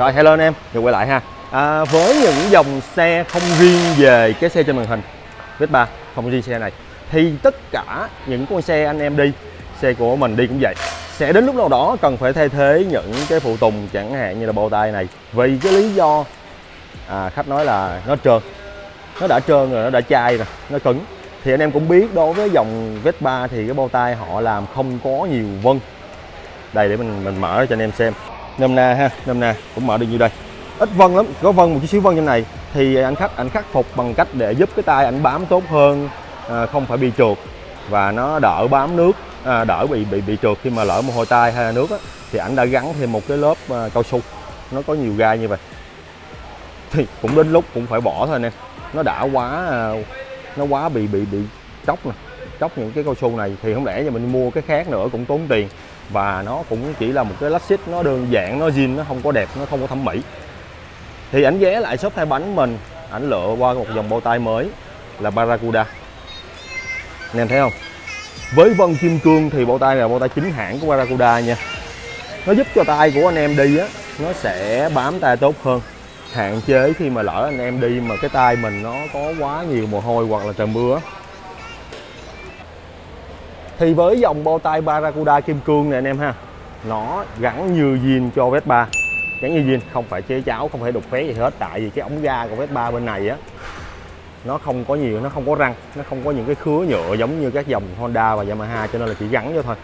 Rồi hello anh em, được quay lại ha. À, Với những dòng xe không riêng về cái xe trên màn hình Vespa, không riêng xe này Thì tất cả những con xe anh em đi Xe của mình đi cũng vậy. Sẽ đến lúc nào đó cần phải thay thế những cái phụ tùng chẳng hạn như là bộ tay này Vì cái lý do à, khách nói là nó trơn. Nó đã trơn rồi, nó đã chai rồi, nó cứng. Thì anh em cũng biết đối với dòng Vespa thì cái bao tay họ làm không có nhiều vân. Đây để mình mình mở cho anh em xem nôm na ha nôm na cũng mở được như đây. Ít vân lắm có vân một chút xíu vân như này thì anh khách anh khắc phục bằng cách để giúp cái tay anh bám tốt hơn à, không phải bị trượt và nó đỡ bám nước à, đỡ bị bị bị trượt khi mà lỡ mồ hôi tay hay là nước á, thì anh đã gắn thêm một cái lớp à, cao su. Nó có nhiều gai như vậy. Thì cũng đến lúc cũng phải bỏ thôi anh em nó đã quá à, nó quá bị bị bị chóc nè. Chóc những cái cao su này thì không lẽ giờ mình mua cái khác nữa cũng tốn tiền và nó cũng chỉ là một cái lách xích nó đơn giản, nó zin, nó không có đẹp, nó không có thẩm mỹ. Thì ảnh ghé lại shop thay bánh mình, ảnh lựa qua một dòng bao tay mới là Barracuda. Anh em thấy không? Với vân kim cương thì bao tay này là bao tay chính hãng của Barracuda nha. Nó giúp cho tay của anh em đi á, nó sẽ bám tay tốt hơn. Hạn chế khi mà lỡ anh em đi mà cái tay mình nó có quá nhiều mồ hôi hoặc là trời mưa thì với dòng bao tay Barracuda kim cương này anh em ha, nó gắn như zin cho Vespa gắn như zin, không phải chế cháo, không phải đục phế gì hết. Tại vì cái ống ga của Vespa bên này á, nó không có nhiều, nó không có răng, nó không có những cái khứa nhựa giống như các dòng Honda và Yamaha, cho nên là chỉ gắn vô thôi.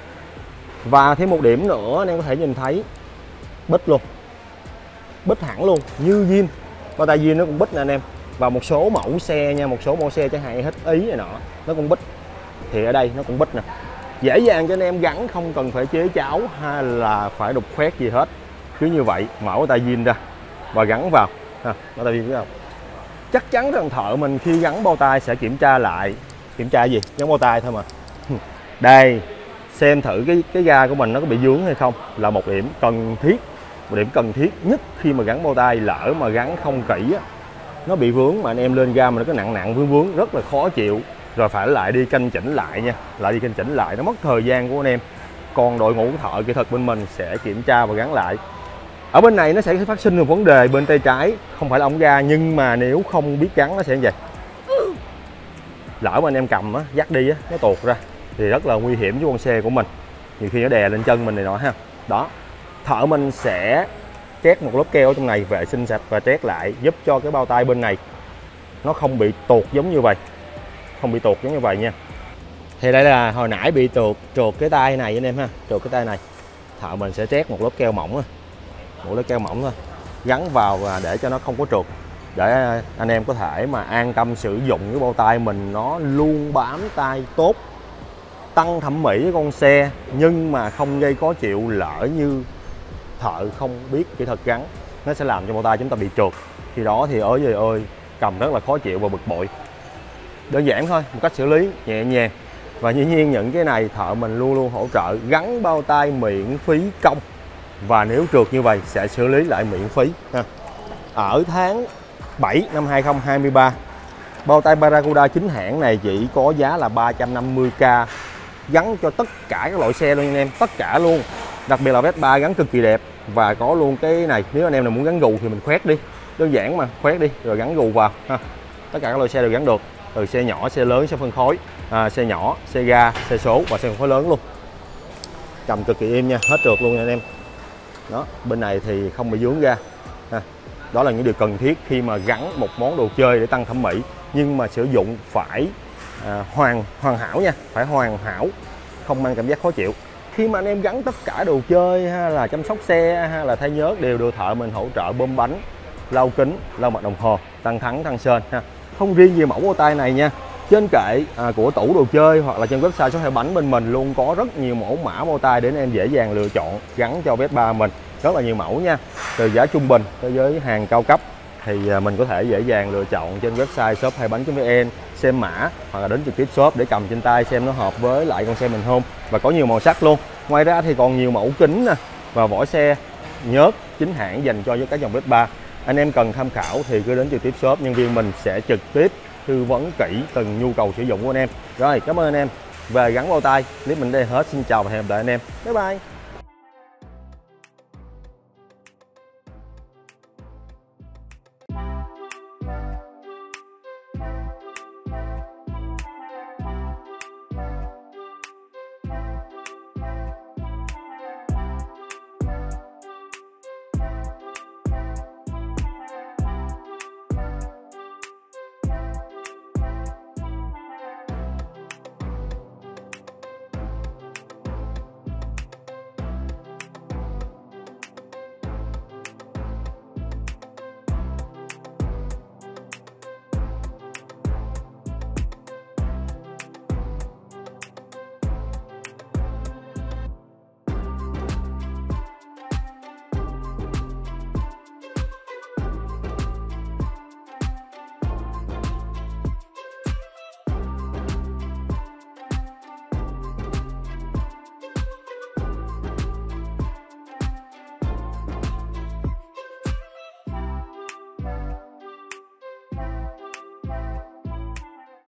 Và thêm một điểm nữa anh em có thể nhìn thấy bích luôn. Bích hẳn luôn, như zin. Bao tay zin nó cũng bích nè anh em. Và một số mẫu xe nha, một số mẫu xe chẳng hạn hết ý này nọ, nó cũng bích thì ở đây nó cũng bích nè dễ dàng cho anh em gắn không cần phải chế cháo hay là phải đục khoét gì hết. Cứ như vậy mở tay zin ra và gắn vào. Ha, mở tay zin vào. Chắc chắn rằng thợ mình khi gắn bao tay sẽ kiểm tra lại. Kiểm tra gì? Gắn bao tay thôi mà. Đây xem thử cái cái ga của mình nó có bị vướng hay không là một điểm cần thiết. Một điểm cần thiết nhất khi mà gắn bao tay lỡ mà gắn không kỹ á nó bị vướng mà anh em lên ga mà nó có nặng nặng vướng vướng rất là khó chịu rồi phải lại đi canh chỉnh lại nha. Lại đi canh chỉnh lại, nó mất thời gian của anh em. Còn đội ngũ thợ kỹ thuật bên mình sẽ kiểm tra và gắn lại. Ở bên này nó sẽ phát sinh một vấn đề bên tay trái. Không phải là ống ga, nhưng mà nếu không biết gắn nó sẽ như vậy. Lỡ mà anh em cầm á, dắt đi á, nó tuột ra, thì rất là nguy hiểm cho con xe của mình. Nhiều khi nó đè lên chân mình này nọ ha. Đó, thợ mình sẽ trét một lớp keo ở trong này, vệ sinh sạch và trét lại, giúp cho cái bao tay bên này nó không bị tuột giống như vậy không bị tuột giống như vậy nha. Thì đây là hồi nãy bị tuột trượt cái tay này anh em ha trượt cái tay này. Thợ mình sẽ trét một lớp keo mỏng một lớp keo mỏng thôi, gắn vào và để cho nó không có trượt để anh em có thể mà an tâm sử dụng cái bao tay mình, nó luôn bám tay tốt, tăng thẩm mỹ với con xe, nhưng mà không gây khó chịu, lỡ như thợ không biết kỹ thuật gắn, nó sẽ làm cho bao tay chúng ta bị trượt khi đó thì ơi ơi ơi, cầm rất là khó chịu và bực bội đơn giản thôi, một cách xử lý, nhẹ nhàng. Và dĩ nhiên những cái này thợ mình luôn luôn hỗ trợ, gắn bao tay miễn phí công. Và nếu trượt như vậy sẽ xử lý lại miễn phí, ha. ở tháng 7 năm 2023 bao tay Barracuda chính hãng này chỉ có giá là 350k gắn cho tất cả các loại xe luôn anh em, tất cả luôn. Đặc biệt là Vespa gắn cực kỳ đẹp và có luôn cái này, nếu anh em nào muốn gắn gù thì mình khoét đi. Đơn giản mà, khoét đi, rồi gắn gù vào, ha. Tất cả các loại xe đều gắn được từ xe nhỏ xe lớn xe phân khối. À, xe nhỏ xe ga xe số và xe phân khối lớn luôn. Cầm cực kỳ im nha hết trượt luôn nha anh em. Đó bên này thì không bị vướng ra à, đó là những điều cần thiết khi mà gắn một món đồ chơi để tăng thẩm mỹ. Nhưng mà sử dụng phải à, hoàn hoàn hảo nha phải hoàn hảo không mang cảm giác khó chịu. Khi mà anh em gắn tất cả đồ chơi ha là chăm sóc xe ha là thay nhớt đều được thợ mình hỗ trợ bơm bánh lau kính lau mặt đồng hồ tăng thắng tăng sên ha không riêng về mẫu ô tay này nha. Trên kệ à, của tủ đồ chơi hoặc là trên website số hai bánh bên mình luôn có rất nhiều mẫu mã mô tay để anh em dễ dàng lựa chọn gắn cho Vespa mình. Rất là nhiều mẫu nha. Từ giá trung bình tới với hàng cao cấp thì à, mình có thể dễ dàng lựa chọn trên website shop hai bánh.vn xem mã hoặc là đến trực tiếp shop để cầm trên tay xem nó hợp với lại con xe mình không. Và có nhiều màu sắc luôn. Ngoài ra thì còn nhiều mẫu kính nè và vỏ xe nhớt chính hãng dành cho các dòng Vespa anh em cần tham khảo thì cứ đến trực tiếp shop, nhân viên mình sẽ trực tiếp tư vấn kỹ từng nhu cầu sử dụng của anh em. Rồi, cảm ơn anh em. Về gắn bao tay, clip mình đây hết. Xin chào và hẹn gặp lại anh em. Bye bye.